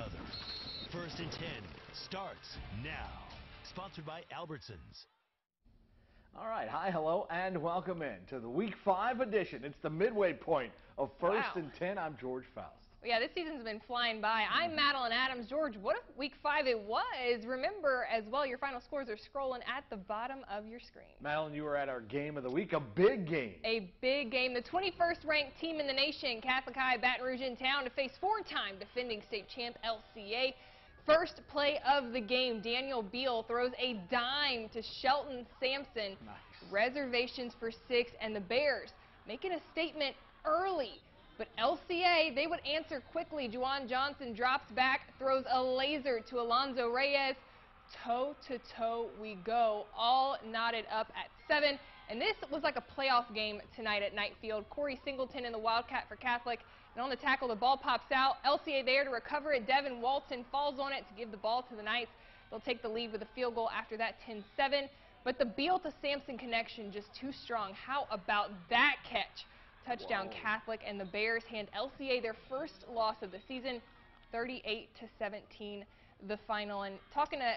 another. First and 10 starts now. Sponsored by Albertsons. All right, hi, hello, and welcome in to the Week 5 edition. It's the midway point of First Wow. and 10. I'm George Faust. Yeah, this season's been flying by. I'm mm-hmm. Madeline Adams. George, what a week five it was. Remember as well, your final scores are scrolling at the bottom of your screen. Madeline, you were at our game of the week, a big game. A big game. The 21st ranked team in the nation, Catholic High Baton Rouge in town to face four-time defending state champ LCA. First play of the game, Daniel Beal throws a dime to Shelton Sampson. Nice. Reservations for six, and the Bears making a statement early. But LCA, they would answer quickly. Juwan Johnson drops back, throws a laser to Alonzo Reyes. Toe to toe we go, all knotted up at seven. And this was like a playoff game tonight at Knight Field. Corey Singleton in the Wildcat for Catholic. And on the tackle, the ball pops out. LCA there to recover it. Devin Walton falls on it to give the ball to the Knights. They'll take the lead with a field goal after that 10-7. But the Beal to Sampson connection just too strong. How about that catch? Touchdown Whoa. Catholic and the Bears hand LCA their first loss of the season, 38 to 17, the final. And talking to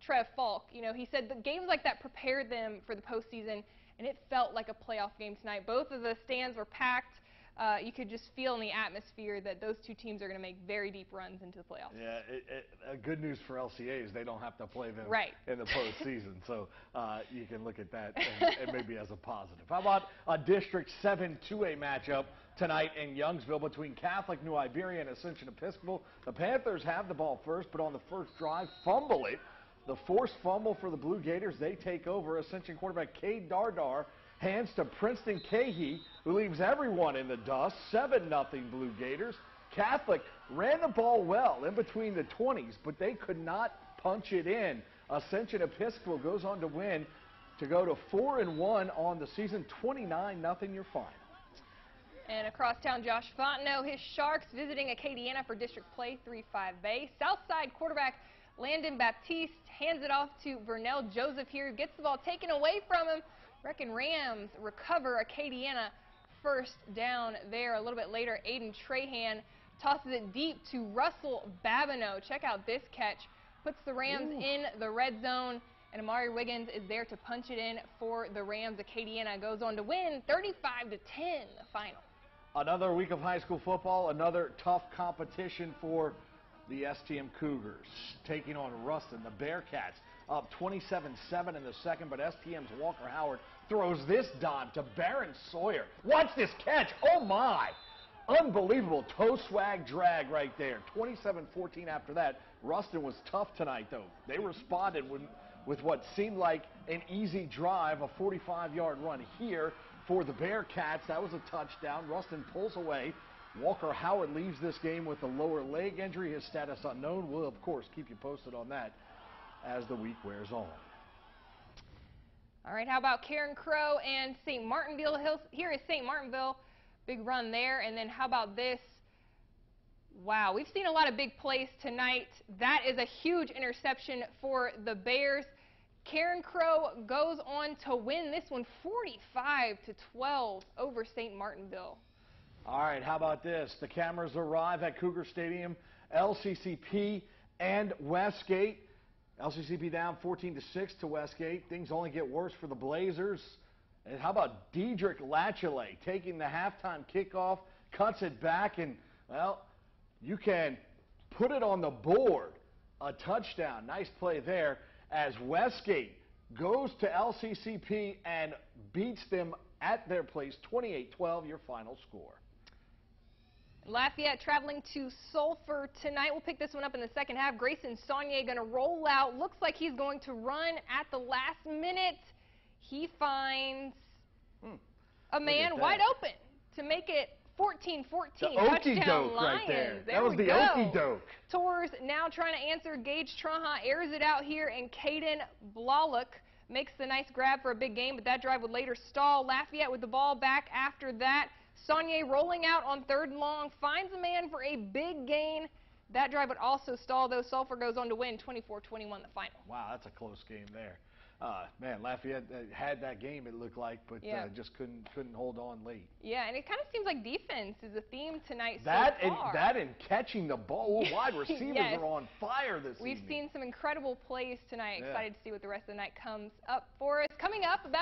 Trev Faulk, you know, he said the games like that prepared them for the postseason, and it felt like a playoff game tonight. Both of the stands were packed. Uh, you could just feel in the atmosphere that those two teams are going to make very deep runs into the playoffs. Yeah, it, it, uh, good news for LCA is they don't have to play them Right. in the postseason, so uh, you can look at that and, and maybe as a positive. How about a District 7 2A matchup tonight in Youngsville between Catholic New Iberia and Ascension Episcopal? The Panthers have the ball first, but on the first drive, fumble it. The forced fumble for the Blue Gators. They take over. Ascension quarterback Cade Dardar hands to Princeton Cahey, who leaves everyone in the dust. 7 0 Blue Gators. Catholic ran the ball well in between the 20s, but they could not punch it in. Ascension Episcopal goes on to win to go to 4 and 1 on the season, 29 0 your final. And across town, Josh Fontenot, his Sharks visiting Acadiana for district play 3-5A. Southside quarterback Landon Baptiste hands it off to Vernell Joseph here, gets the ball taken away from him. Wreckin' Rams recover Acadiana first down there. A little bit later, Aiden Trahan tosses it deep to Russell Babineau. Check out this catch. Puts the Rams Ooh. in the red zone. And Amari Wiggins is there to punch it in for the Rams. Acadiana goes on to win 35 to 10 the final. Another week of high school football, another tough competition for the STM Cougars, taking on Ruston, the Bearcats, up 27-7 in the second, but STM's Walker Howard throws this dime to Baron Sawyer. Watch this catch, oh my! Unbelievable toe swag drag right there. 27-14 after that. Ruston was tough tonight, though. They responded with, with what seemed like an easy drive, a 45-yard run here for the Bearcats. That was a touchdown. Ruston pulls away. Walker Howard leaves this game with a lower leg injury. His status unknown. We'll, of course, keep you posted on that as the week wears on. All right, how about Carencro and St. Martinville? Hills? Here is St. Martinville. Big run there. And then how about this? Wow, we've seen a lot of big plays tonight. That is a huge interception for the Bears. Carencro goes on to win this one 45 to 12 over St. Martinville. All right, how about this? The cameras arrive at Cougar Stadium, LCCP and Westgate. LCCP down 14 to 6 to Westgate. Things only get worse for the Blazers. And how about Diedrich Lachele taking the halftime kickoff, cuts it back, and, well, you can put it on the board. A touchdown. Nice play there as Westgate goes to LCCP and beats them at their place 28-12 your final score. Lafayette traveling to Sulphur tonight. We'll pick this one up in the second half. Grayson Saunier going to roll out. Looks like he's going to run at the last minute. He finds Hmm. a man wide open to make it 14-14. Touchdown Lions. right there. There That was the go. okey-doke. Tors now trying to answer. Gage Traha airs it out here, and Caden Blalock makes the nice grab for a big game, but that drive would later stall. Lafayette with the ball back after that. Saunier rolling out on third and long, finds a man for a big gain. That drive would also stall, though. Sulphur goes on to win 24-21 the final. Wow, that's a close game there. Uh, man, Lafayette uh, had that game. It looked like, but Yeah. uh, just couldn't couldn't hold on late. Yeah, and it kind of seems like defense is a theme tonight That so and far. that and catching the ball. Wide receivers Yes. are on fire this week. We've evening. seen some incredible plays tonight. Yeah. Excited to see what the rest of the night comes up for us. Coming up, about